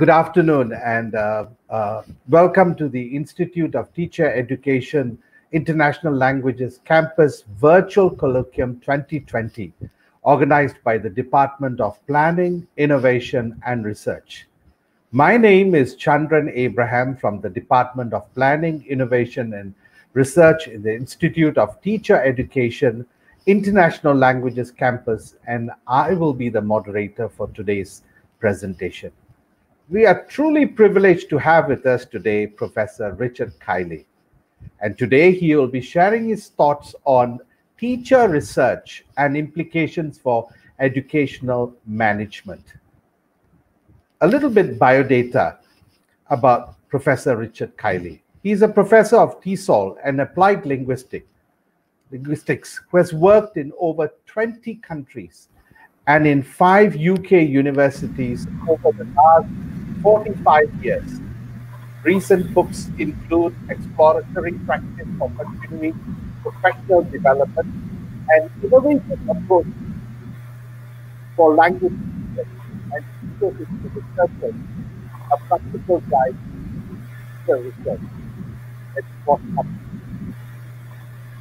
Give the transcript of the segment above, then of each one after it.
Good afternoon, and uh, uh, welcome to the Institute of Teacher Education International Languages Campus Virtual Colloquium 2020, organized by the Department of Planning, Innovation, and Research. My name is Chandran Abraham from the Department of Planning, Innovation, and Research in the Institute of Teacher Education International Languages Campus, and I will be the moderator for today's presentation. We are truly privileged to have with us today Professor Richard Kiely. And today he will be sharing his thoughts on teacher research and implications for educational management. A little bit biodata about Professor Richard Kiely. He is a professor of TESOL and applied linguistics, linguistics who has worked in over 20 countries and in five UK universities over the last 45 years. Recent books include Exploratory Practice for Continuing Professional Development and Innovative Approach for Language and Teachers Researchers, a practical guide to research. It's what's up.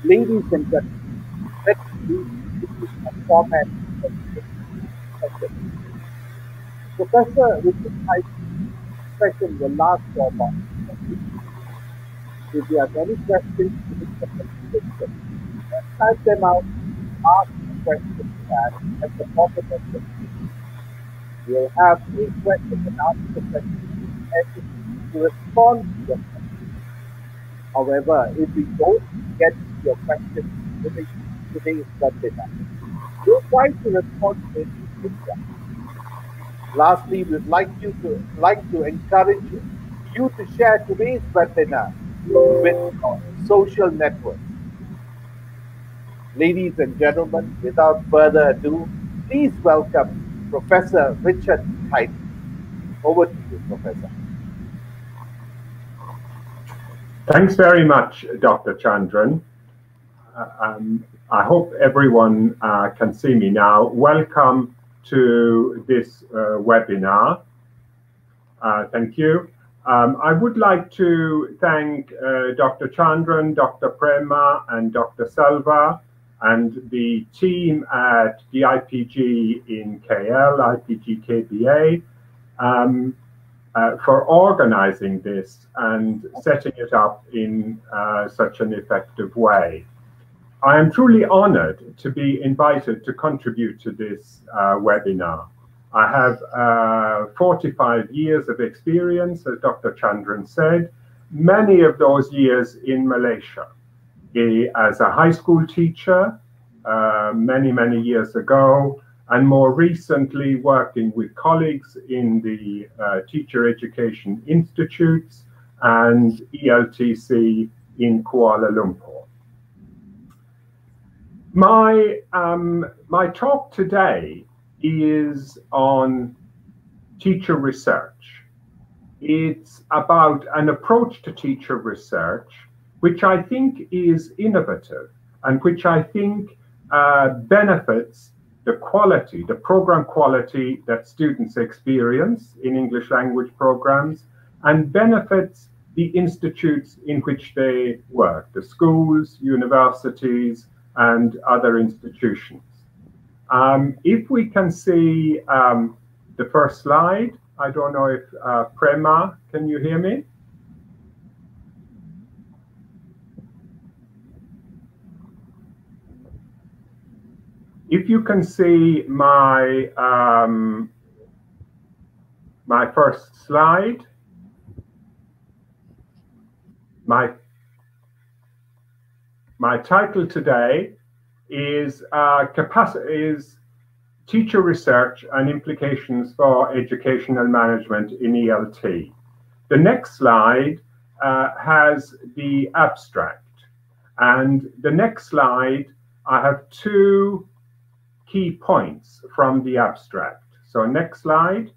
Ladies and gentlemen, let's a format Professor Richard Hyde's session will last for about If you have any questions type them out, ask the questions and at the bottom of the screen. We'll have three questions and answer questions to respond to your questions. However, if we don't get your questions within today's webinar, we'll try to respond to it Lastly, we'd like you to like to encourage you to share today's webinar with social networks. Ladies and gentlemen, without further ado, please welcome Professor Richard Hyde. Over to you, Professor. Thanks very much, Dr. Chandran. Uh, um, I hope everyone uh, can see me now. Welcome to this uh, webinar. Uh, thank you. Um, I would like to thank uh, Dr. Chandran, Dr. Prema, and Dr. Selva, and the team at the IPG in KL, IPG KBA, um, uh, for organizing this and setting it up in uh, such an effective way. I am truly honored to be invited to contribute to this uh, webinar. I have uh, 45 years of experience, as Dr. Chandran said, many of those years in Malaysia. As a high school teacher, uh, many, many years ago, and more recently working with colleagues in the uh, Teacher Education Institutes and ELTC in Kuala Lumpur. My um, my talk today is on teacher research. It's about an approach to teacher research which I think is innovative and which I think uh, benefits the quality, the program quality that students experience in English language programs and benefits the institutes in which they work, the schools, universities, and other institutions. Um, if we can see um, the first slide, I don't know if uh, Prema, can you hear me? If you can see my um, my first slide, my my title today is uh, is teacher research and implications for educational management in ELT. The next slide uh, has the abstract. And the next slide, I have two key points from the abstract. So next slide.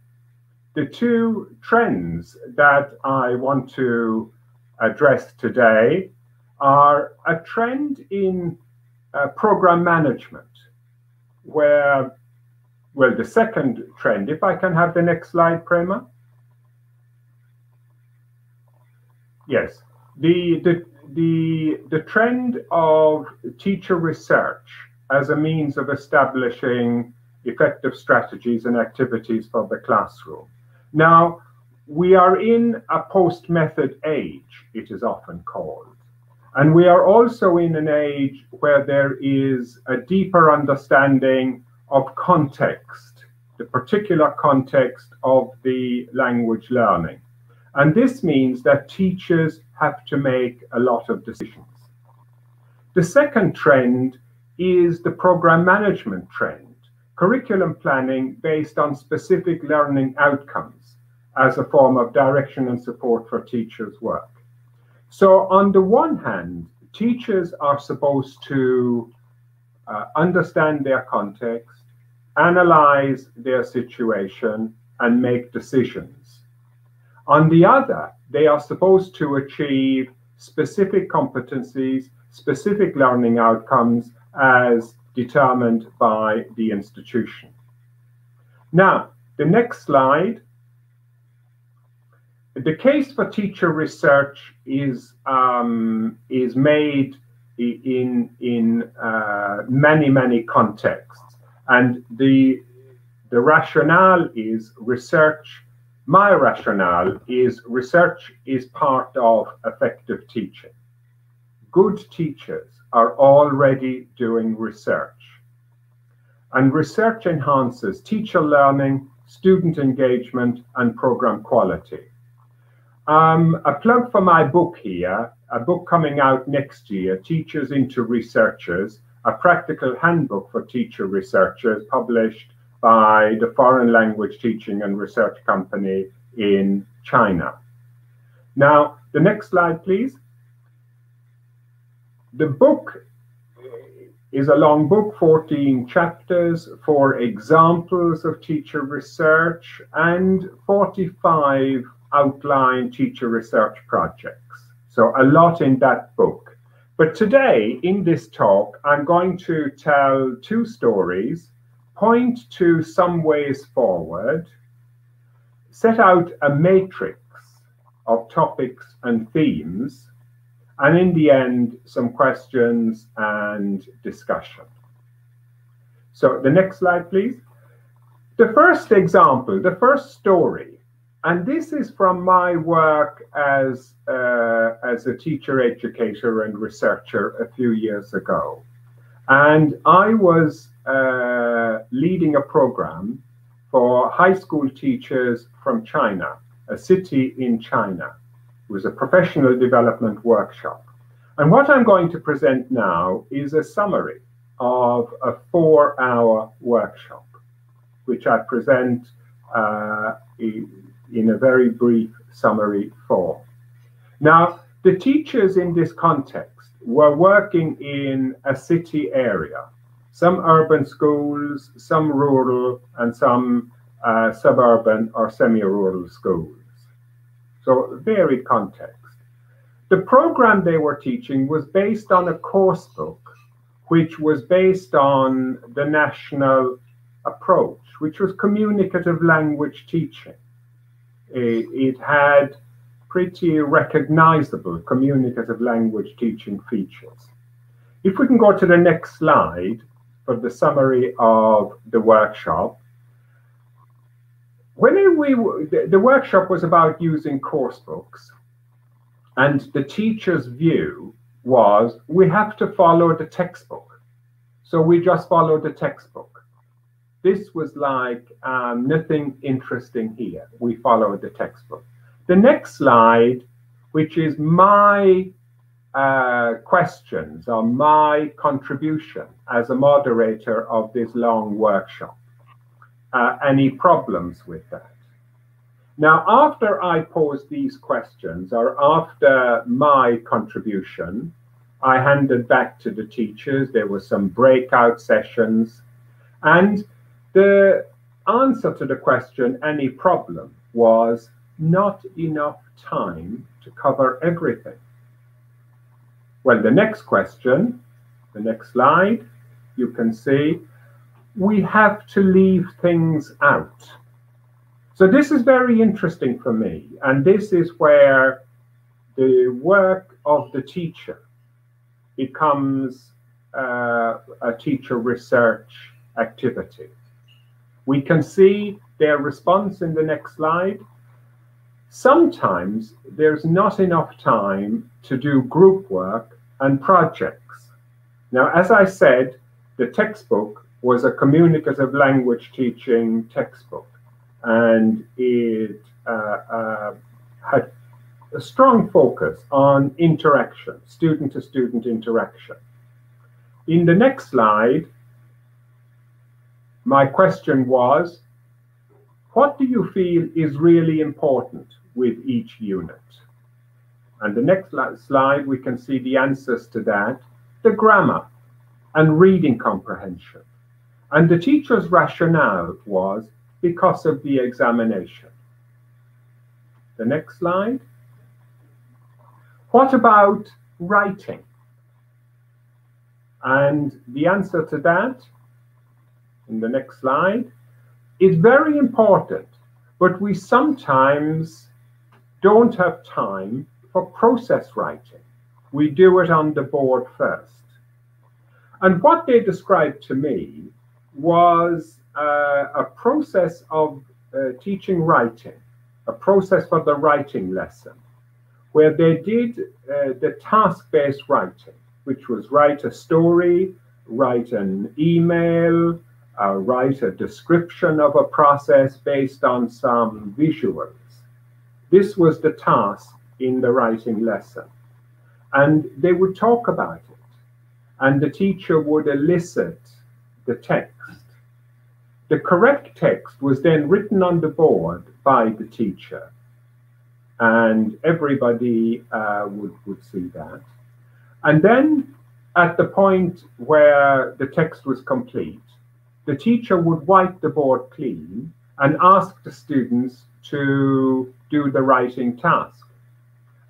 The two trends that I want to address today are a trend in uh, program management, where well, the second trend, if I can have the next slide, Prema. Yes, the, the, the, the trend of teacher research as a means of establishing effective strategies and activities for the classroom. Now, we are in a post method age, it is often called. And we are also in an age where there is a deeper understanding of context, the particular context of the language learning. And this means that teachers have to make a lot of decisions. The second trend is the program management trend, curriculum planning based on specific learning outcomes as a form of direction and support for teachers' work. So, on the one hand, teachers are supposed to uh, understand their context, analyze their situation, and make decisions. On the other, they are supposed to achieve specific competencies, specific learning outcomes as determined by the institution. Now, the next slide. The case for teacher research is um, is made in in uh, many many contexts, and the the rationale is research. My rationale is research is part of effective teaching. Good teachers are already doing research. And research enhances teacher learning, student engagement, and program quality. Um, a plug for my book here, a book coming out next year, Teachers into Researchers, a practical handbook for teacher researchers published by the Foreign Language Teaching and Research Company in China. Now, the next slide, please. The book is a long book, 14 chapters, for examples of teacher research, and 45 outline teacher research projects. So, a lot in that book. But today, in this talk, I'm going to tell two stories, point to some ways forward, set out a matrix of topics and themes and in the end, some questions and discussion. So the next slide, please. The first example, the first story, and this is from my work as, uh, as a teacher educator and researcher a few years ago. And I was uh, leading a program for high school teachers from China, a city in China. It was a professional development workshop. And what I'm going to present now is a summary of a four hour workshop, which I present uh, in a very brief summary form. Now, the teachers in this context were working in a city area, some urban schools, some rural, and some uh, suburban or semi rural schools. So varied context. The program they were teaching was based on a course book, which was based on the national approach, which was communicative language teaching. It had pretty recognizable communicative language teaching features. If we can go to the next slide for the summary of the workshop, when we the, the workshop was about using course books and the teacher's view was we have to follow the textbook. So we just followed the textbook this was like um, nothing interesting here we followed the textbook the next slide which is my uh, questions or my contribution as a moderator of this long workshop uh, any problems with that. Now, after I posed these questions, or after my contribution, I handed back to the teachers. There were some breakout sessions, and the answer to the question, any problem, was not enough time to cover everything. Well, the next question, the next slide, you can see we have to leave things out. So this is very interesting for me, and this is where the work of the teacher becomes uh, a teacher research activity. We can see their response in the next slide. Sometimes there's not enough time to do group work and projects. Now, as I said, the textbook was a communicative language teaching textbook, and it uh, uh, had a strong focus on interaction, student to student interaction. In the next slide, my question was, what do you feel is really important with each unit? And the next slide, we can see the answers to that, the grammar and reading comprehension. And the teacher's rationale was because of the examination. The next slide. What about writing? And the answer to that in the next slide is very important, but we sometimes don't have time for process writing. We do it on the board first. And what they described to me was uh, a process of uh, teaching writing, a process for the writing lesson, where they did uh, the task based writing, which was write a story, write an email, uh, write a description of a process based on some visuals. This was the task in the writing lesson. And they would talk about it, and the teacher would elicit the text. The correct text was then written on the board by the teacher, and everybody uh, would, would see that. And then at the point where the text was complete, the teacher would wipe the board clean and ask the students to do the writing task.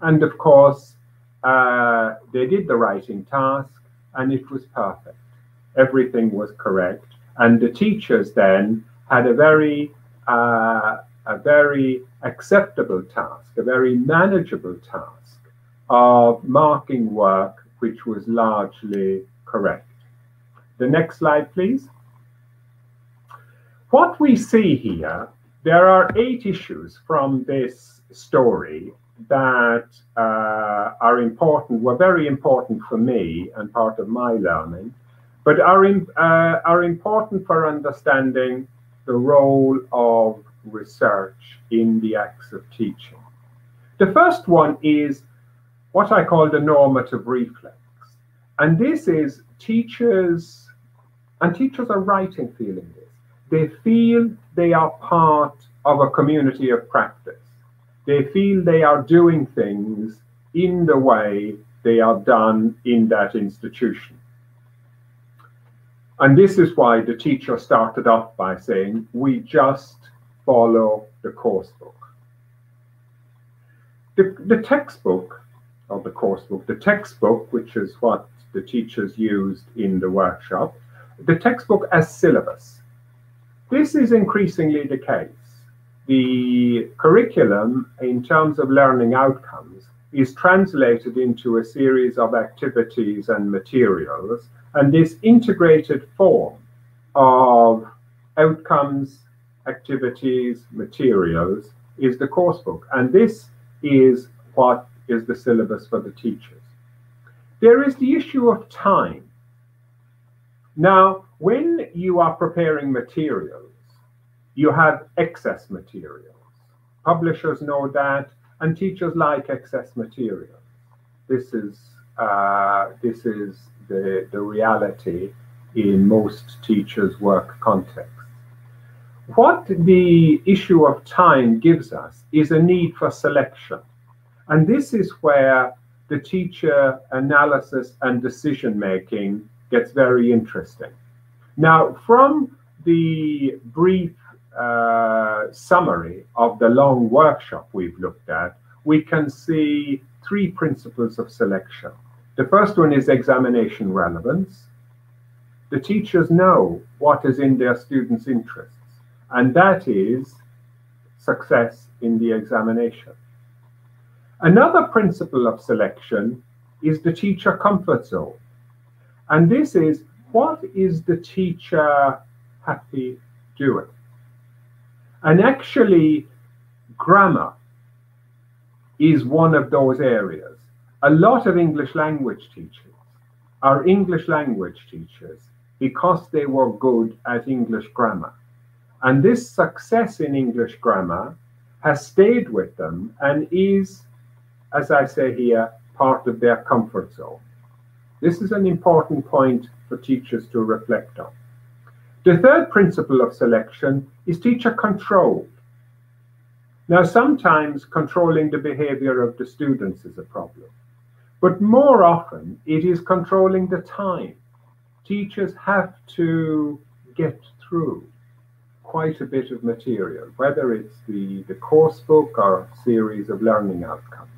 And of course, uh, they did the writing task and it was perfect. Everything was correct. And the teachers then had a very, uh, a very acceptable task, a very manageable task of marking work which was largely correct. The next slide, please. What we see here, there are eight issues from this story that uh, are important, were very important for me and part of my learning, but are, in, uh, are important for understanding the role of research in the acts of teaching. The first one is what I call the normative reflex. And this is teachers, and teachers are right in feeling this they feel they are part of a community of practice. They feel they are doing things in the way they are done in that institution. And this is why the teacher started off by saying, we just follow the course book. The, the textbook, or the course book, the textbook, which is what the teachers used in the workshop, the textbook as syllabus this is increasingly the case. The curriculum, in terms of learning outcomes, is translated into a series of activities and materials, and this integrated form of outcomes, activities, materials is the coursebook, and this is what is the syllabus for the teachers. There is the issue of time. Now, when you are preparing materials, you have excess materials. Publishers know that, and teachers like excess materials. This is uh, this is the the reality in most teachers' work contexts. What the issue of time gives us is a need for selection, and this is where the teacher analysis and decision making gets very interesting. Now, from the brief uh, summary of the long workshop we've looked at, we can see three principles of selection. The first one is examination relevance. the teachers know what is in their students' interests, and that is success in the examination. Another principle of selection is the teacher comfort zone. And this is what is the teacher happy doing? And actually, grammar is one of those areas. A lot of English language teachers are English language teachers because they were good at English grammar. And this success in English grammar has stayed with them and is, as I say here, part of their comfort zone. This is an important point for teachers to reflect on. The third principle of selection is teacher control. Now, sometimes controlling the behavior of the students is a problem, but more often it is controlling the time. Teachers have to get through quite a bit of material, whether it's the, the course book or series of learning outcomes.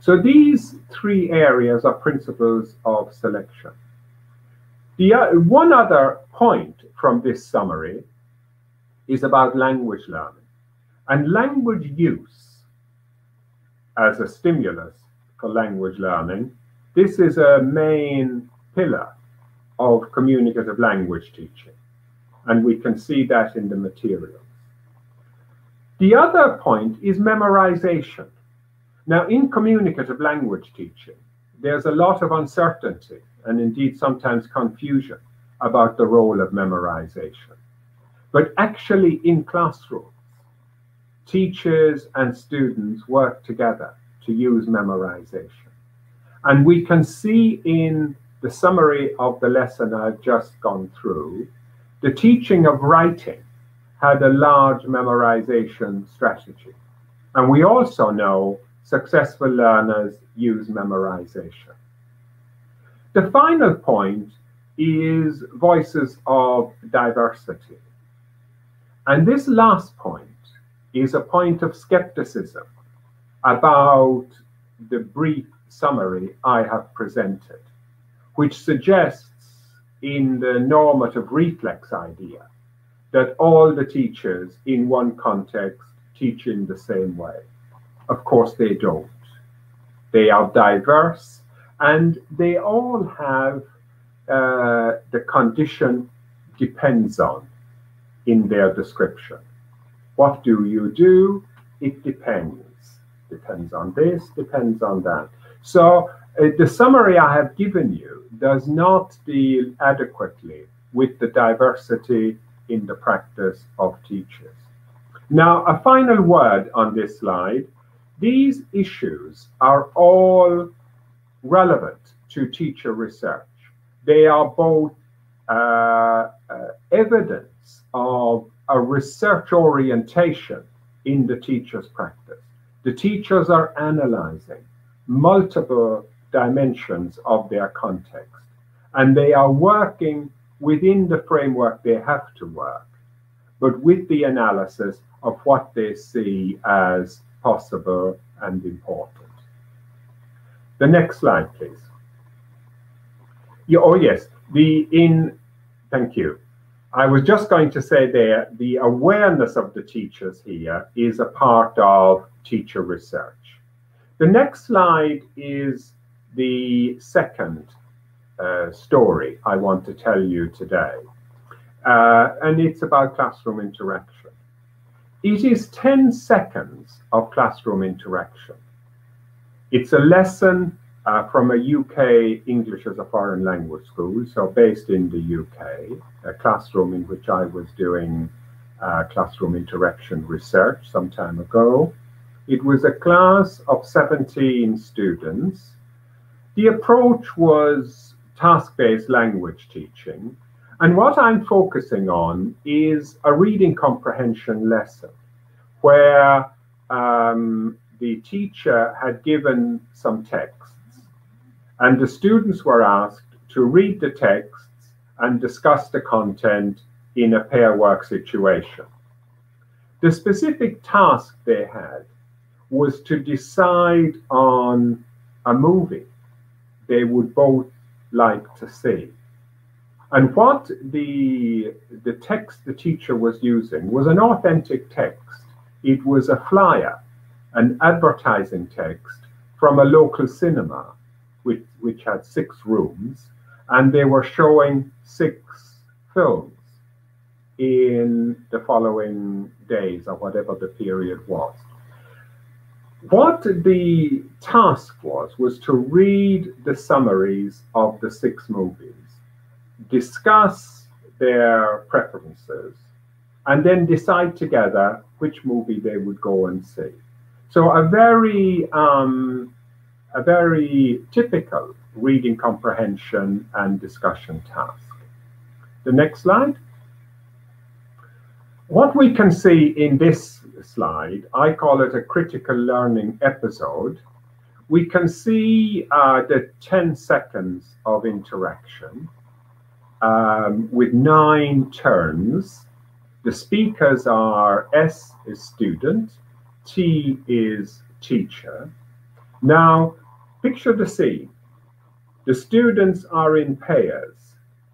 So these three areas are principles of selection. The, uh, one other point from this summary is about language learning and language use as a stimulus for language learning. This is a main pillar of communicative language teaching, and we can see that in the materials. The other point is memorization. Now, in communicative language teaching, there's a lot of uncertainty and indeed sometimes confusion about the role of memorization. But actually, in classrooms, teachers and students work together to use memorization. And we can see in the summary of the lesson I've just gone through, the teaching of writing had a large memorization strategy. And we also know successful learners use memorization. The final point is voices of diversity. And this last point is a point of skepticism about the brief summary I have presented, which suggests in the normative reflex idea that all the teachers in one context teach in the same way. Of course, they don't. They are diverse and they all have uh, the condition depends on in their description. What do you do? It depends. Depends on this, depends on that. So uh, the summary I have given you does not deal adequately with the diversity in the practice of teachers. Now, a final word on this slide these issues are all relevant to teacher research. They are both uh, uh, evidence of a research orientation in the teacher's practice. The teachers are analyzing multiple dimensions of their context, and they are working within the framework they have to work, but with the analysis of what they see as possible and important. The next slide, please. Yeah, oh, yes, the in, thank you. I was just going to say there, the awareness of the teachers here is a part of teacher research. The next slide is the second uh, story I want to tell you today. Uh, and it's about classroom interaction. It is 10 seconds of classroom interaction. It's a lesson uh, from a UK English as a foreign language school, so based in the UK, a classroom in which I was doing uh, classroom interaction research some time ago. It was a class of 17 students. The approach was task based language teaching, and what I'm focusing on is a reading comprehension lesson where um, the teacher had given some texts and the students were asked to read the texts and discuss the content in a pair work situation. The specific task they had was to decide on a movie they would both like to see. And what the, the text the teacher was using was an authentic text. It was a flyer, an advertising text from a local cinema, which, which had six rooms, and they were showing six films in the following days or whatever the period was. What the task was, was to read the summaries of the six movies, discuss their preferences, and then decide together which movie they would go and see. So a very, um, a very typical reading comprehension and discussion task. The next slide. What we can see in this slide, I call it a critical learning episode. We can see uh, the 10 seconds of interaction um, with nine turns. The speakers are S is student, T is teacher. Now, picture the scene. The students are in pairs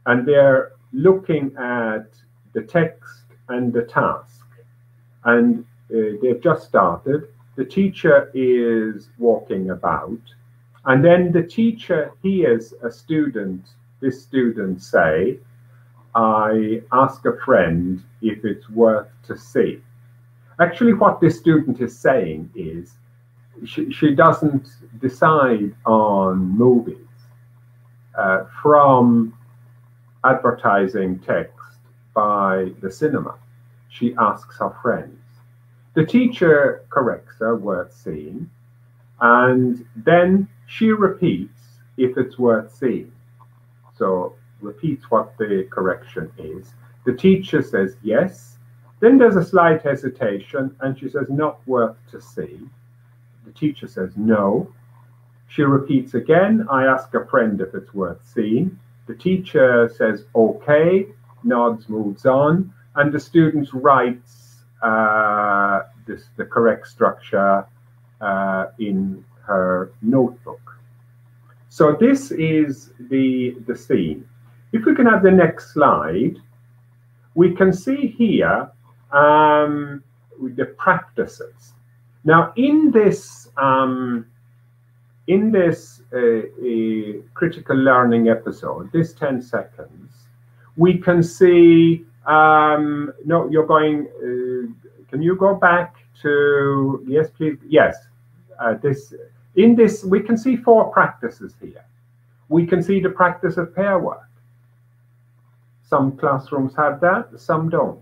and they're looking at the text and the task. And uh, they've just started. The teacher is walking about. And then the teacher hears a student, this student say, I ask a friend if it's worth to see. Actually, what this student is saying is she, she doesn't decide on movies uh, from advertising text by the cinema. She asks her friends. The teacher corrects her, worth seeing, and then she repeats if it's worth seeing. So repeats what the correction is. The teacher says yes. Then there's a slight hesitation, and she says not worth to see. The teacher says no. She repeats again. I ask a friend if it's worth seeing. The teacher says okay, nods, moves on, and the student writes uh, this, the correct structure uh, in her notebook. So this is the, the scene. If we can have the next slide, we can see here um, the practices. Now, in this um, in this uh, critical learning episode, this 10 seconds, we can see, um, no, you're going, uh, can you go back to, yes, please, yes, uh, this, in this, we can see four practices here. We can see the practice of pair work. Some classrooms have that, some don't.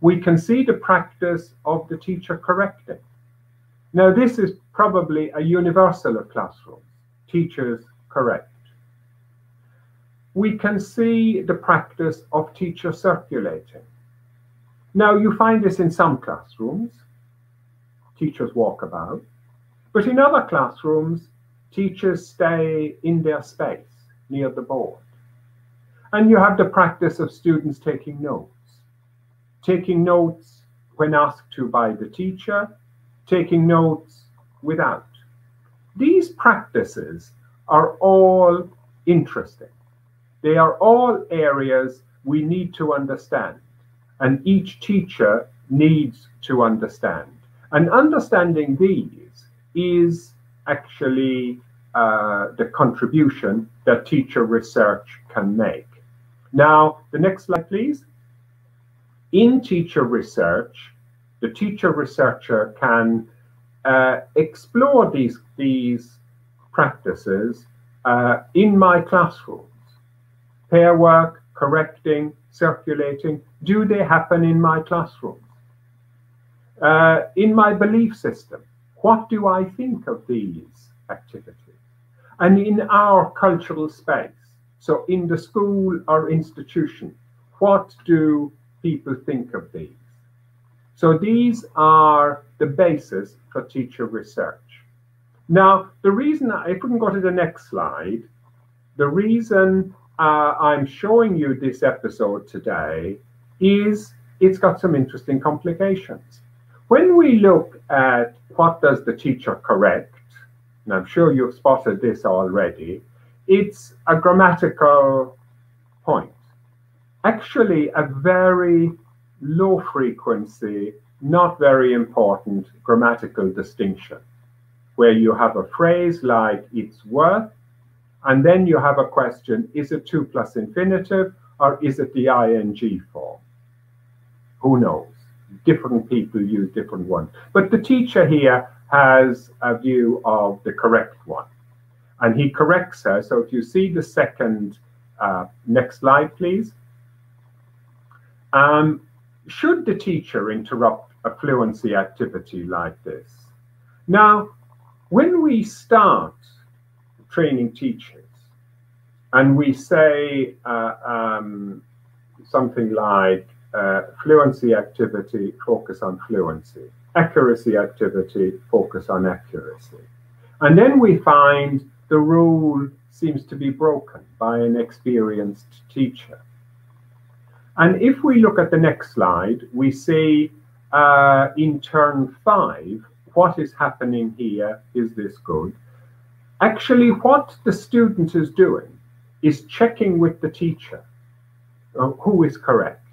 We can see the practice of the teacher correcting. Now, this is probably a universal of classrooms. Teachers correct we can see the practice of teacher circulating. Now, you find this in some classrooms. Teachers walk about. But in other classrooms, teachers stay in their space near the board. And you have the practice of students taking notes. Taking notes when asked to by the teacher, taking notes without. These practices are all interesting. They are all areas we need to understand, and each teacher needs to understand. And understanding these is actually uh, the contribution that teacher research can make. Now, the next slide, please. In teacher research, the teacher researcher can uh, explore these, these practices uh, in my classroom pair work, correcting, circulating, do they happen in my classroom? Uh, in my belief system, what do I think of these activities? And in our cultural space, so in the school or institution, what do people think of these? So these are the basis for teacher research. Now, the reason, I couldn't go to the next slide, the reason uh, I'm showing you this episode today is it's got some interesting complications. When we look at what does the teacher correct, and I'm sure you've spotted this already, it's a grammatical point. actually a very low frequency, not very important grammatical distinction, where you have a phrase like it's worth, and then you have a question, is it 2 plus infinitive or is it the ing form? Who knows? Different people use different ones. But the teacher here has a view of the correct one. And he corrects her. So if you see the second, uh, next slide, please. Um, should the teacher interrupt a fluency activity like this? Now, when we start training teachers and we say uh, um, something like uh, fluency activity, focus on fluency, accuracy activity, focus on accuracy. And then we find the rule seems to be broken by an experienced teacher. And if we look at the next slide, we see uh, in turn five, what is happening here, is this good? Actually, what the student is doing is checking with the teacher uh, who is correct.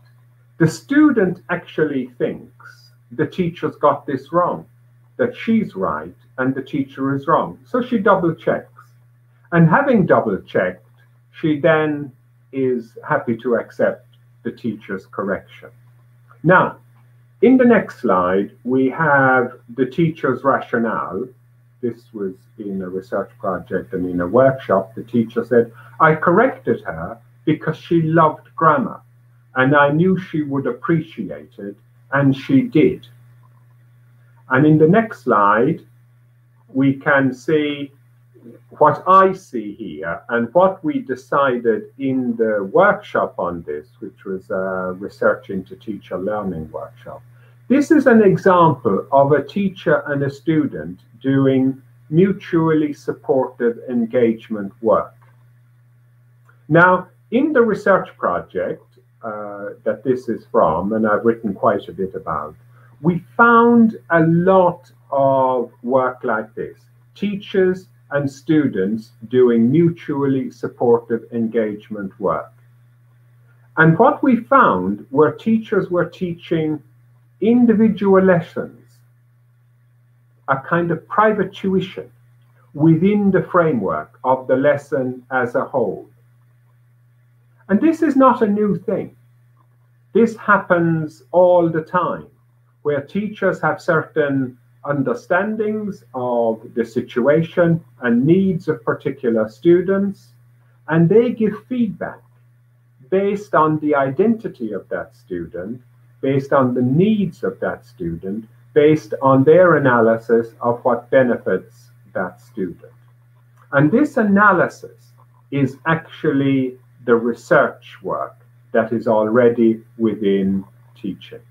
The student actually thinks the teacher's got this wrong, that she's right and the teacher is wrong. So she double checks. And having double checked, she then is happy to accept the teacher's correction. Now, in the next slide, we have the teacher's rationale. This was in a research project and in a workshop. The teacher said, I corrected her because she loved grammar and I knew she would appreciate it, and she did. And in the next slide, we can see what I see here and what we decided in the workshop on this, which was a research into teacher learning workshop. This is an example of a teacher and a student doing mutually supportive engagement work. Now, in the research project uh, that this is from, and I've written quite a bit about, we found a lot of work like this. Teachers and students doing mutually supportive engagement work. And what we found were teachers were teaching individual lessons, a kind of private tuition within the framework of the lesson as a whole. And this is not a new thing. This happens all the time, where teachers have certain understandings of the situation and needs of particular students, and they give feedback based on the identity of that student, based on the needs of that student, based on their analysis of what benefits that student. And this analysis is actually the research work that is already within teaching.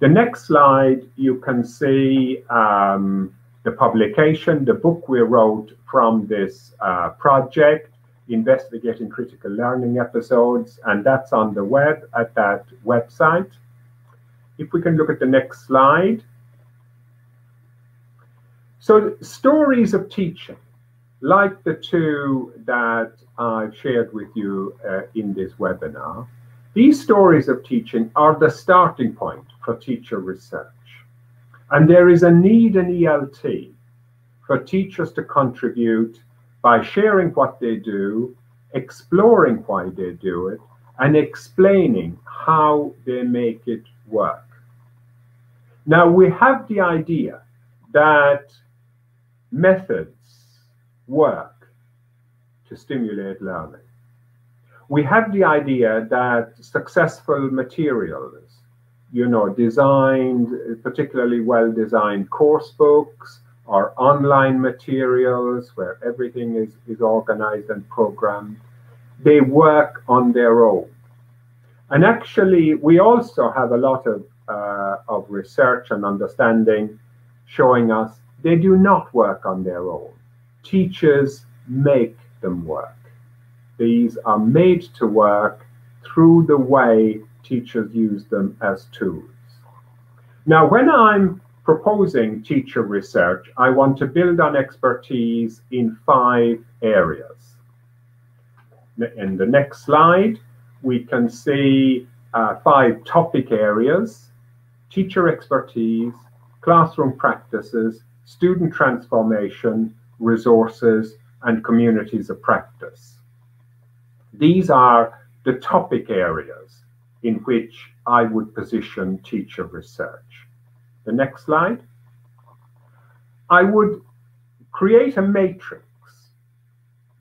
The next slide, you can see um, the publication, the book we wrote from this uh, project, investigating critical learning episodes, and that's on the web at that website. If we can look at the next slide. So stories of teaching, like the two that I've shared with you uh, in this webinar, these stories of teaching are the starting point for teacher research. And there is a need in ELT for teachers to contribute by sharing what they do, exploring why they do it, and explaining how they make it work. Now, we have the idea that methods work to stimulate learning. We have the idea that successful materials you know, designed, particularly well designed course books or online materials where everything is, is organized and programmed. They work on their own. And actually, we also have a lot of, uh, of research and understanding showing us they do not work on their own. Teachers make them work. These are made to work through the way teachers use them as tools. Now, when I'm proposing teacher research, I want to build on expertise in five areas. In the next slide, we can see uh, five topic areas, teacher expertise, classroom practices, student transformation, resources, and communities of practice. These are the topic areas in which I would position teacher research. The next slide. I would create a matrix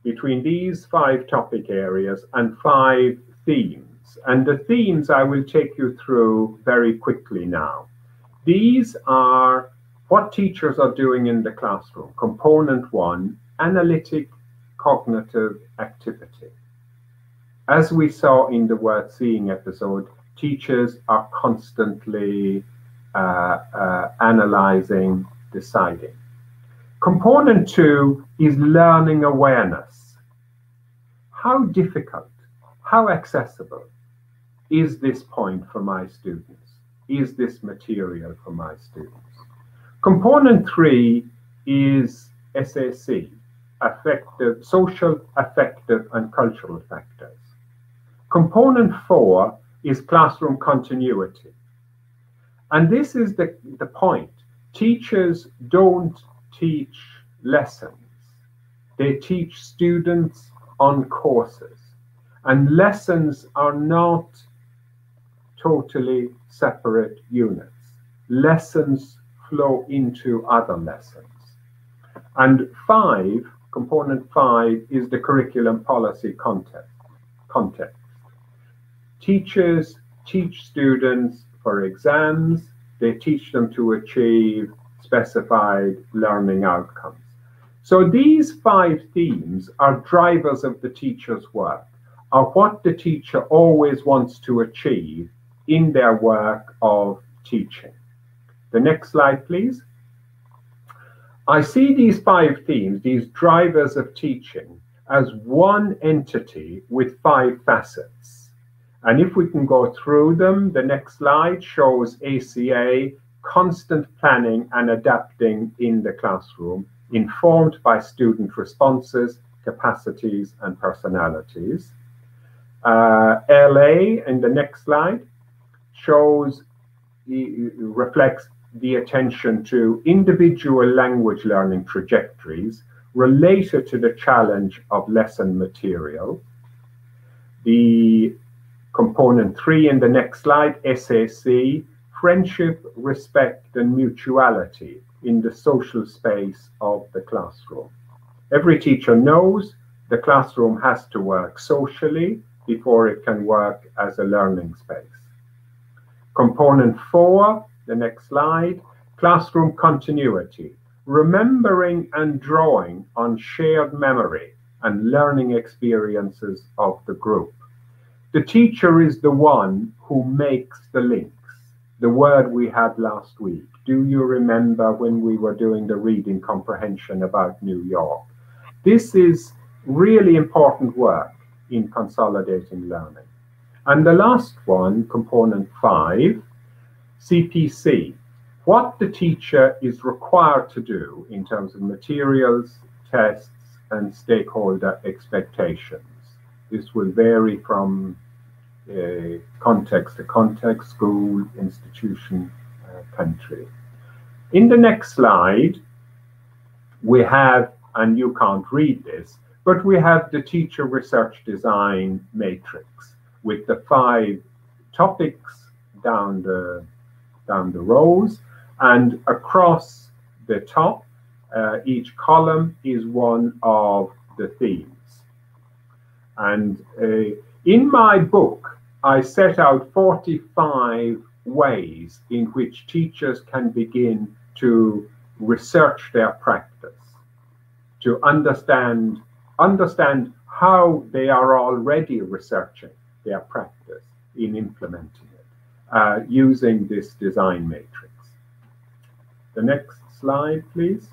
between these five topic areas and five themes. And the themes I will take you through very quickly now. These are what teachers are doing in the classroom. Component one, analytic cognitive activity. As we saw in the word seeing episode, teachers are constantly uh, uh, analyzing, deciding. Component two is learning awareness. How difficult, how accessible is this point for my students? Is this material for my students? Component three is SAC, affective, social, affective, and cultural factors. Component four is classroom continuity. And this is the, the point. Teachers don't teach lessons. They teach students on courses. And lessons are not totally separate units. Lessons flow into other lessons. And five, component five, is the curriculum policy context. context. Teachers teach students for exams, they teach them to achieve specified learning outcomes. So these five themes are drivers of the teacher's work, are what the teacher always wants to achieve in their work of teaching. The next slide, please. I see these five themes, these drivers of teaching, as one entity with five facets. And if we can go through them, the next slide shows ACA constant planning and adapting in the classroom, informed by student responses, capacities, and personalities. Uh, LA in the next slide shows, reflects the attention to individual language learning trajectories related to the challenge of lesson material. The component three in the next slide, SAC, friendship, respect, and mutuality in the social space of the classroom. Every teacher knows the classroom has to work socially before it can work as a learning space. Component four, the next slide, classroom continuity, remembering and drawing on shared memory and learning experiences of the group. The teacher is the one who makes the links, the word we had last week. Do you remember when we were doing the reading comprehension about New York? This is really important work in consolidating learning. And the last one, component five, CPC, what the teacher is required to do in terms of materials, tests, and stakeholder expectations. This will vary from uh, context to context, school, institution, uh, country. In the next slide, we have, and you can't read this, but we have the teacher research design matrix with the five topics down the down the rows. And across the top uh, each column is one of the themes. And uh, in my book, I set out 45 ways in which teachers can begin to research their practice, to understand, understand how they are already researching their practice in implementing uh, using this design matrix. The next slide, please.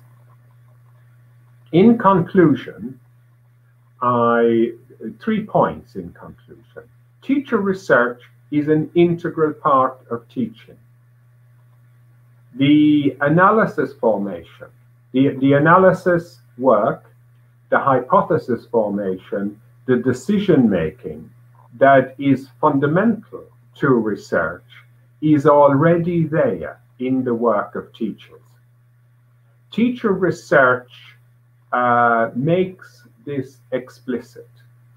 In conclusion, I three points in conclusion. Teacher research is an integral part of teaching. The analysis formation, the, the analysis work, the hypothesis formation, the decision making that is fundamental to research is already there in the work of teachers. Teacher research uh, makes this explicit.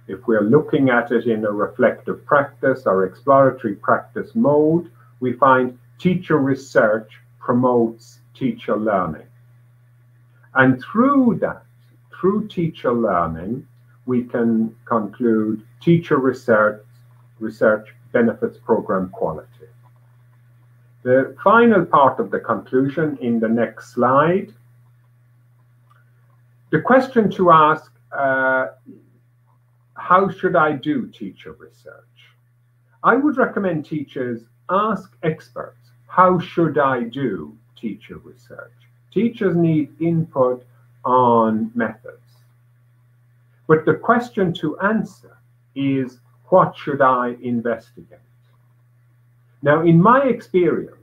If we're looking at it in a reflective practice or exploratory practice mode, we find teacher research promotes teacher learning. And through that, through teacher learning, we can conclude teacher research, research benefits program quality. The final part of the conclusion in the next slide. The question to ask, uh, how should I do teacher research? I would recommend teachers ask experts, how should I do teacher research? Teachers need input on methods. But the question to answer is what should I investigate? Now, in my experience,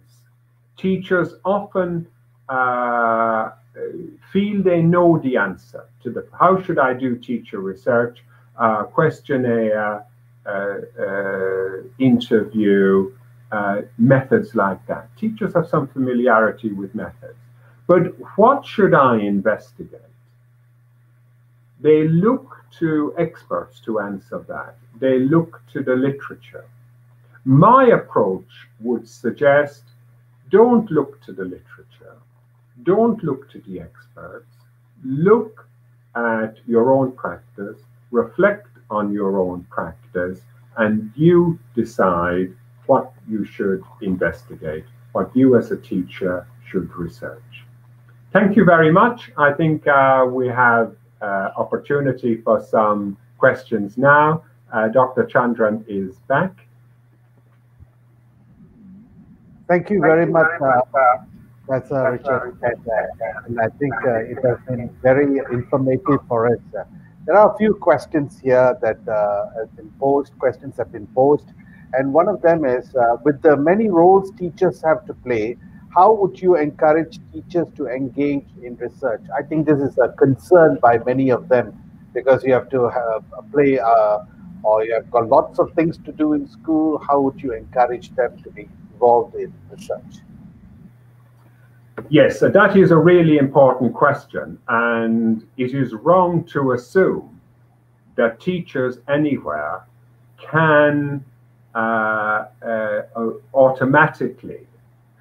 teachers often uh, feel they know the answer to the how should I do teacher research, uh, questionnaire, uh, uh interview, uh, methods like that. Teachers have some familiarity with methods. But what should I investigate? They look to experts to answer that. They look to the literature. My approach would suggest don't look to the literature, don't look to the experts, look at your own practice, reflect on your own practice, and you decide what you should investigate, what you as a teacher should research. Thank you very much. I think uh, we have opportunity for some questions now. Uh, Dr. Chandran is back. Thank you very much, uh, Professor uh, Richard. And I think uh, it has been very informative for us. there are a few questions here that have been posed, questions have been posed. And one of them is, with the many roles teachers have to play, how would you encourage teachers to engage in research? I think this is a concern by many of them because you have to have play uh, or you have got lots of things to do in school. How would you encourage them to be involved in research? Yes, so that is a really important question, and it is wrong to assume that teachers anywhere can uh, uh, automatically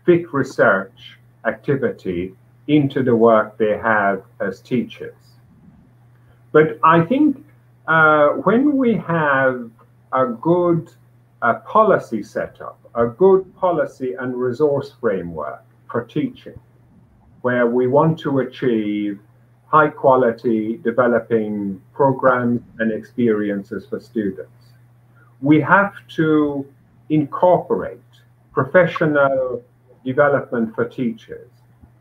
fit research activity into the work they have as teachers. But I think uh, when we have a good uh, policy setup, a good policy and resource framework for teaching, where we want to achieve high quality developing programs and experiences for students, we have to incorporate professional development for teachers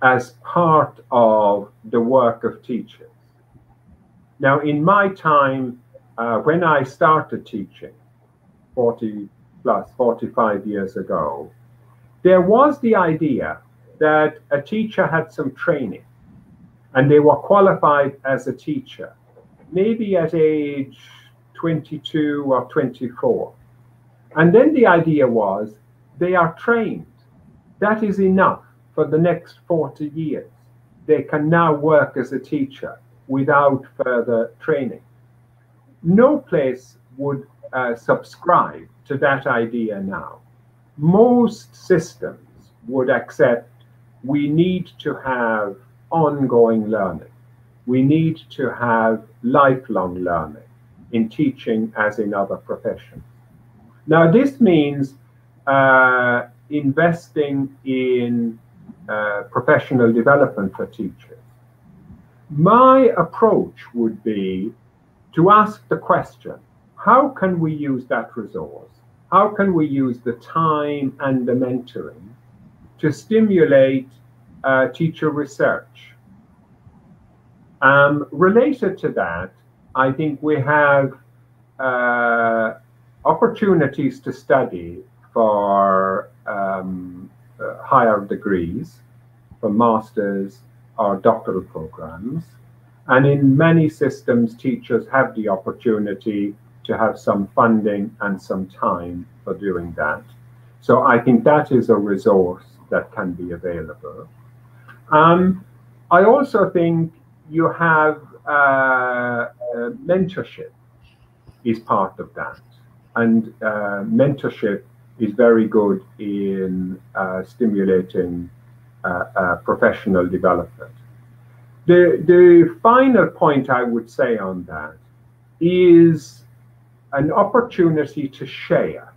as part of the work of teachers. Now, in my time, uh, when I started teaching 40 plus 45 years ago, there was the idea that a teacher had some training and they were qualified as a teacher, maybe at age 22 or 24. And then the idea was they are trained that is enough for the next 40 years. They can now work as a teacher without further training. No place would uh, subscribe to that idea now. Most systems would accept we need to have ongoing learning. We need to have lifelong learning in teaching as in other professions. Now, this means uh, investing in uh, professional development for teachers. My approach would be to ask the question how can we use that resource? How can we use the time and the mentoring to stimulate uh, teacher research? Um, related to that, I think we have uh, opportunities to study for um, uh, higher degrees, for masters or doctoral programs. And in many systems, teachers have the opportunity to have some funding and some time for doing that. So I think that is a resource that can be available. Um, I also think you have uh, uh, mentorship is part of that. And uh, mentorship is very good in uh, stimulating uh, uh, professional development. The, the final point I would say on that is an opportunity to share.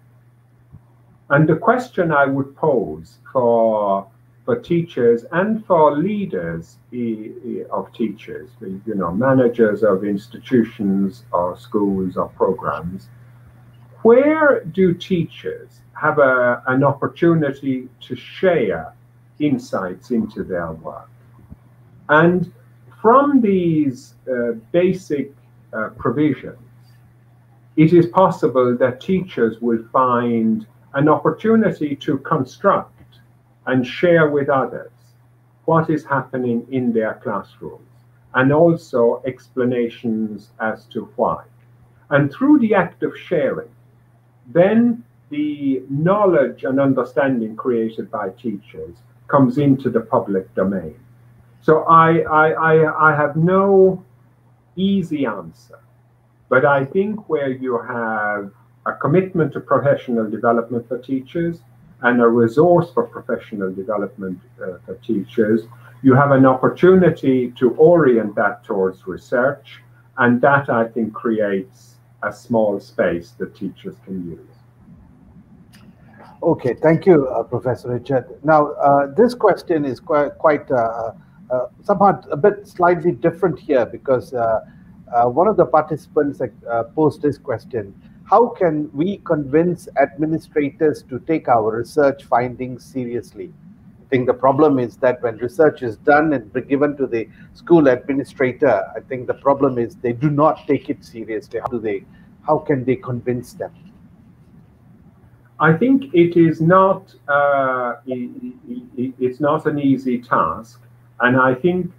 And the question I would pose for for teachers and for leaders of teachers, you know, managers of institutions or schools or programs, where do teachers have a, an opportunity to share insights into their work? And from these uh, basic uh, provisions, it is possible that teachers will find an opportunity to construct and share with others what is happening in their classrooms and also explanations as to why. And through the act of sharing, then the knowledge and understanding created by teachers comes into the public domain. So I, I, I, I have no easy answer, but I think where you have a commitment to professional development for teachers, and a resource for professional development uh, for teachers, you have an opportunity to orient that towards research, and that I think creates a small space that teachers can use. Okay, thank you, uh, Professor Richard. Now, uh, this question is quite, quite uh, uh somewhat a bit slightly different here because uh, uh, one of the participants posed this question how can we convince administrators to take our research findings seriously? Think the problem is that when research is done and given to the school administrator, I think the problem is they do not take it seriously. How do they? How can they convince them? I think it is not uh, it's not an easy task, and I think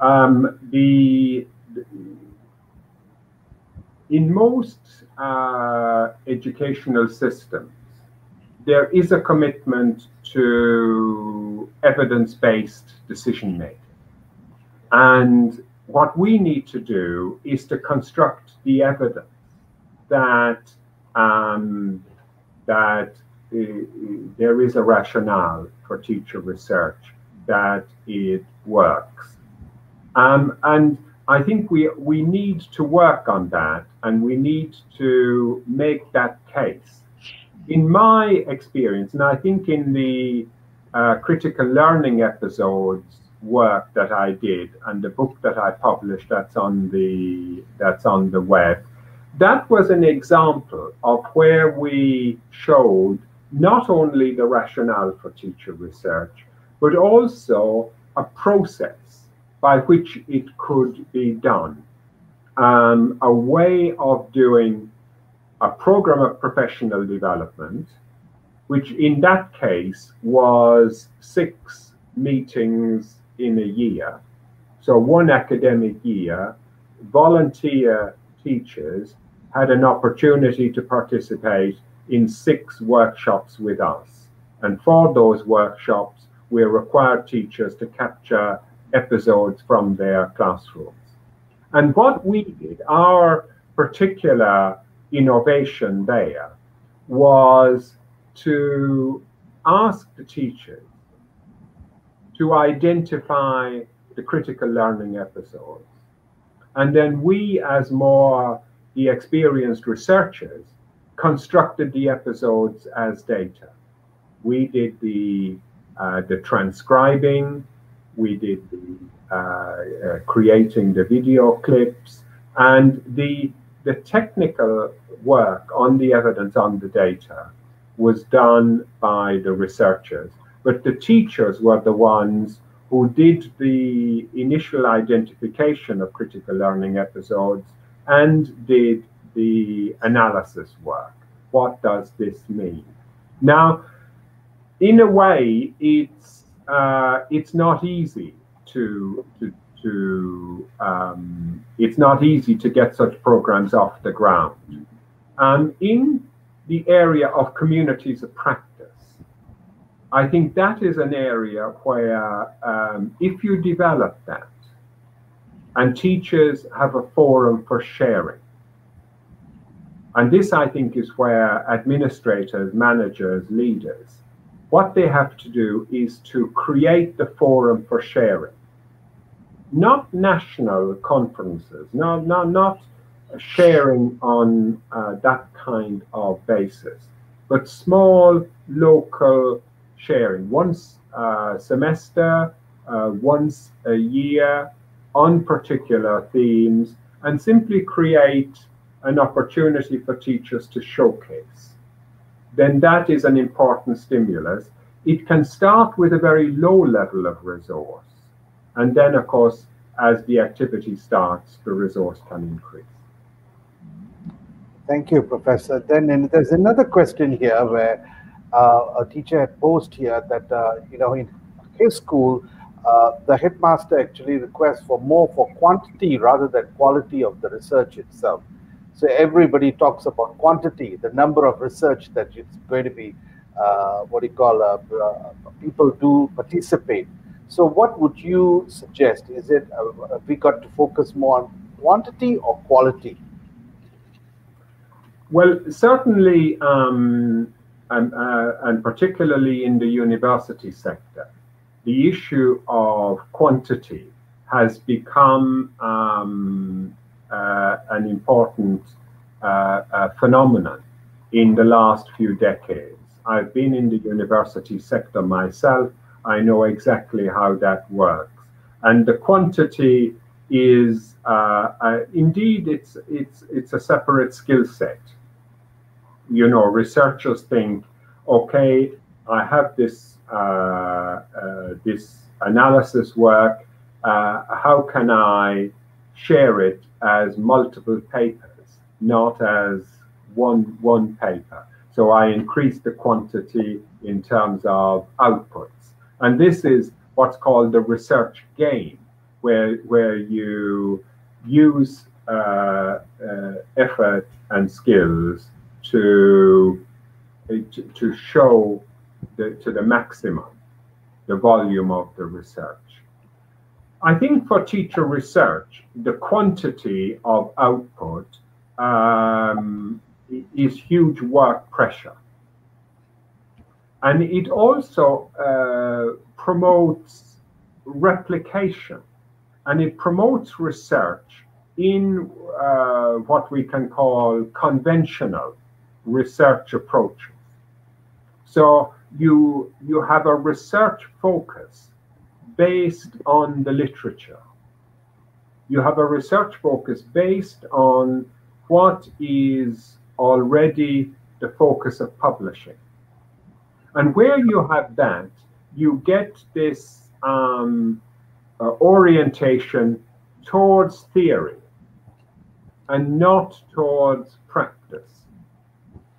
um, the in most uh, educational systems, there is a commitment to evidence based decision making. And what we need to do is to construct the evidence that um, that uh, there is a rationale for teacher research, that it works. Um, and I think we we need to work on that, and we need to make that case. In my experience, and I think in the uh, critical learning episodes work that I did and the book that I published that's on the that's on the web, that was an example of where we showed not only the rationale for teacher research, but also a process by which it could be done. Um, a way of doing a program of professional development, which in that case was six meetings in a year. So, one academic year, volunteer teachers had an opportunity to participate in six workshops with us. And for those workshops, we required teachers to capture episodes from their classrooms. And what we did, our particular innovation there, was to ask the teachers to identify the critical learning episodes. And then we, as more the experienced researchers, constructed the episodes as data. We did the, uh, the transcribing, we did the uh, uh, creating the video clips and the the technical work on the evidence on the data was done by the researchers. But the teachers were the ones who did the initial identification of critical learning episodes and did the analysis work. What does this mean? Now in a way it's uh, it's not easy to, to to um, it's not easy to get such programs off the ground. And in the area of communities of practice, I think that is an area where um, if you develop that and teachers have a forum for sharing, and this I think is where administrators, managers, leaders, what they have to do is to create the forum for sharing not national conferences, not, not, not sharing on uh, that kind of basis, but small local sharing once a semester, uh, once a year on particular themes, and simply create an opportunity for teachers to showcase. Then that is an important stimulus. It can start with a very low level of resource and then, of course, as the activity starts, the resource can increase. Thank you, Professor. Then there's another question here where uh, a teacher had posed here that, uh, you know, in his school, uh, the headmaster actually requests for more for quantity rather than quality of the research itself. So everybody talks about quantity, the number of research that it's going to be, uh, what do you call, uh, uh, people do participate. So what would you suggest? Is it uh, we got to focus more on quantity or quality? Well, certainly, um, and, uh, and particularly in the university sector, the issue of quantity has become um, uh, an important uh, uh, phenomenon in the last few decades. I've been in the university sector myself I know exactly how that works. And the quantity is uh, uh, indeed it's it's it's a separate skill set. You know, researchers think, okay, I have this uh, uh this analysis work. Uh, how can I share it as multiple papers, not as one one paper? So I increase the quantity in terms of output. And this is what's called the research game, where, where you use uh, uh, effort and skills to, to, show the, to the maximum the volume of the research. I think for teacher research, the quantity of output um, is huge work pressure. And it also uh, promotes replication and it promotes research in uh, what we can call conventional research approaches. So you, you have a research focus based on the literature. You have a research focus based on what is already the focus of publishing. And where you have that, you get this um, uh, orientation towards theory and not towards practice.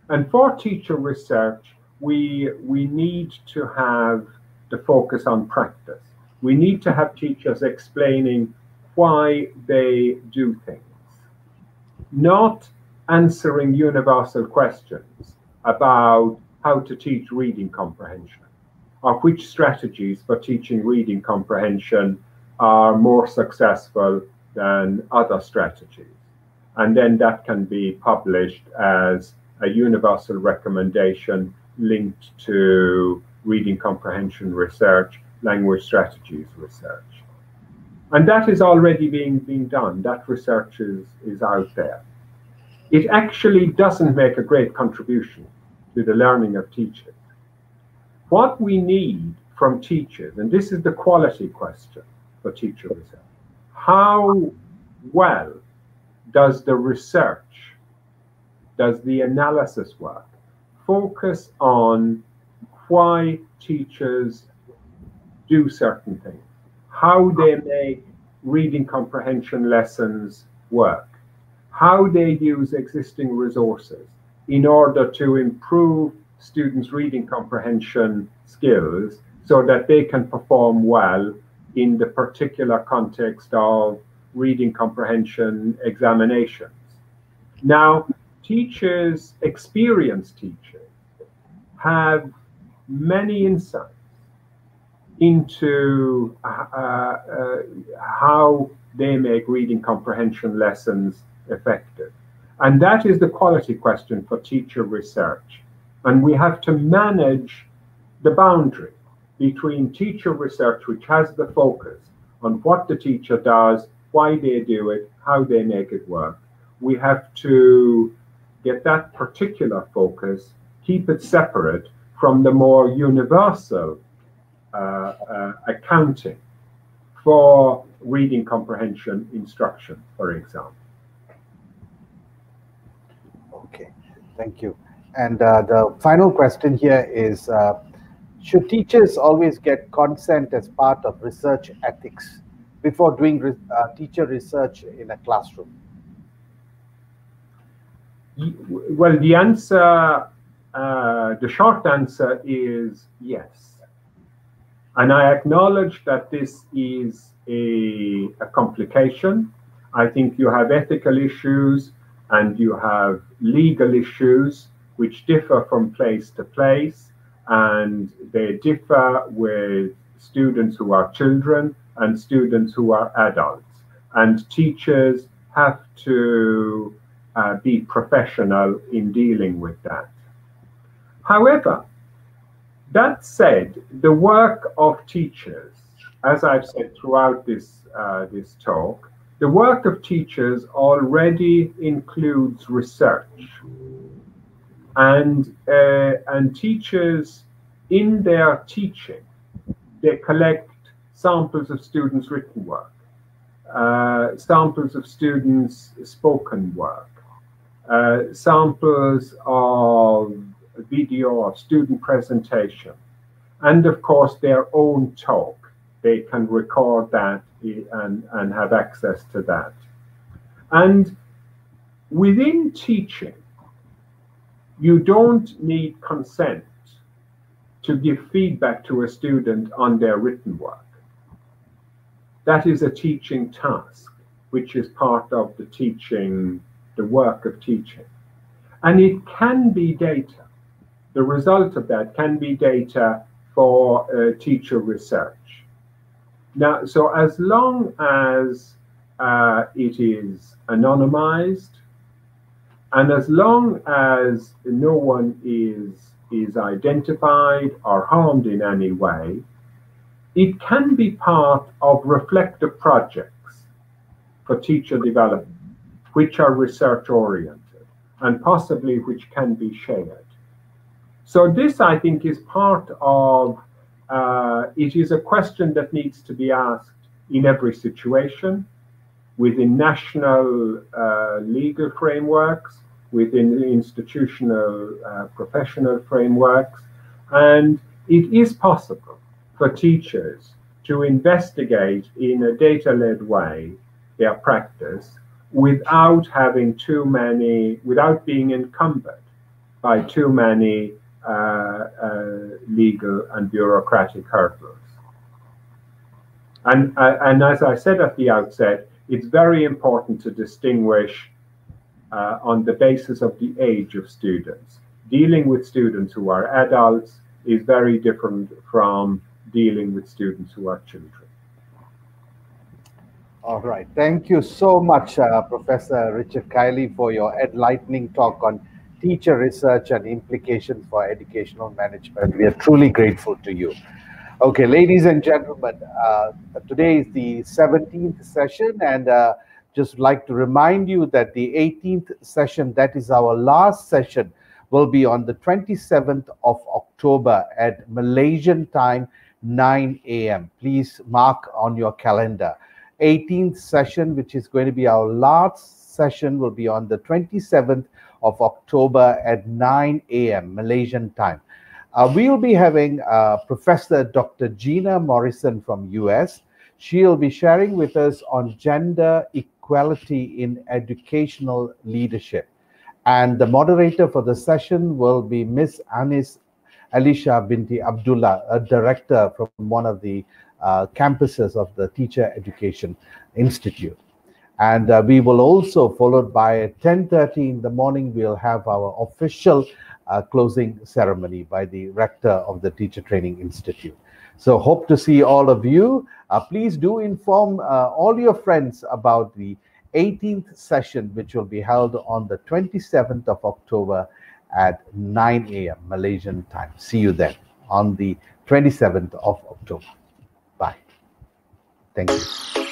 And for teacher research, we, we need to have the focus on practice. We need to have teachers explaining why they do things, not answering universal questions about how to teach reading comprehension, or which strategies for teaching reading comprehension are more successful than other strategies. And then that can be published as a universal recommendation linked to reading comprehension research, language strategies research. And that is already being, being done. That research is, is out there. It actually doesn't make a great contribution to the learning of teaching. What we need from teachers, and this is the quality question for teacher research, how well does the research, does the analysis work focus on why teachers do certain things, how they make reading comprehension lessons work, how they use existing resources, in order to improve students' reading comprehension skills so that they can perform well in the particular context of reading comprehension examinations. Now, teachers, experienced teachers, have many insights into uh, uh, how they make reading comprehension lessons effective. And that is the quality question for teacher research. And we have to manage the boundary between teacher research, which has the focus on what the teacher does, why they do it, how they make it work. We have to get that particular focus, keep it separate from the more universal uh, uh, accounting for reading comprehension instruction, for example. Okay, thank you. And uh, the final question here is uh, Should teachers always get consent as part of research ethics before doing re uh, teacher research in a classroom? Well, the answer, uh, the short answer is yes. And I acknowledge that this is a, a complication. I think you have ethical issues and you have legal issues which differ from place to place and they differ with students who are children and students who are adults. And teachers have to uh, be professional in dealing with that. However, that said, the work of teachers, as I've said throughout this, uh, this talk, the work of teachers already includes research. And, uh, and teachers, in their teaching, they collect samples of students' written work, uh, samples of students' spoken work, uh, samples of video of student presentation, and of course their own talk. They can record that and, and have access to that. And within teaching, you don't need consent to give feedback to a student on their written work. That is a teaching task, which is part of the teaching, the work of teaching. And it can be data. The result of that can be data for uh, teacher research. Now, so as long as uh, it is anonymized, and as long as no one is is identified or harmed in any way, it can be part of reflective projects for teacher development, which are research oriented and possibly which can be shared. So this, I think, is part of, uh, it is a question that needs to be asked in every situation within national uh, legal frameworks, within institutional uh, professional frameworks. And it is possible for teachers to investigate in a data led way their practice without having too many, without being encumbered by too many legal and bureaucratic hurdles. And, uh, and as I said at the outset, it's very important to distinguish uh, on the basis of the age of students. Dealing with students who are adults is very different from dealing with students who are children. All right. Thank you so much, uh, Professor Richard Kiely, for your enlightening talk on teacher research and implications for educational management. We are truly grateful to you. Okay, ladies and gentlemen, uh, today is the 17th session, and uh, just like to remind you that the 18th session, that is our last session, will be on the 27th of October at Malaysian time, 9 a.m. Please mark on your calendar. 18th session, which is going to be our last session, will be on the 27th of October at 9 a.m. Malaysian time. Uh, we will be having uh, Professor Dr. Gina Morrison from US. She'll be sharing with us on gender equality in educational leadership. And the moderator for the session will be Miss Anis Alicia Binti Abdullah, a director from one of the uh, campuses of the Teacher Education Institute. And uh, we will also, followed by 10.30 in the morning, we'll have our official uh, closing ceremony by the rector of the Teacher Training Institute. So hope to see all of you. Uh, please do inform uh, all your friends about the 18th session, which will be held on the 27th of October at 9 a.m. Malaysian time. See you then on the 27th of October. Bye. Thank you.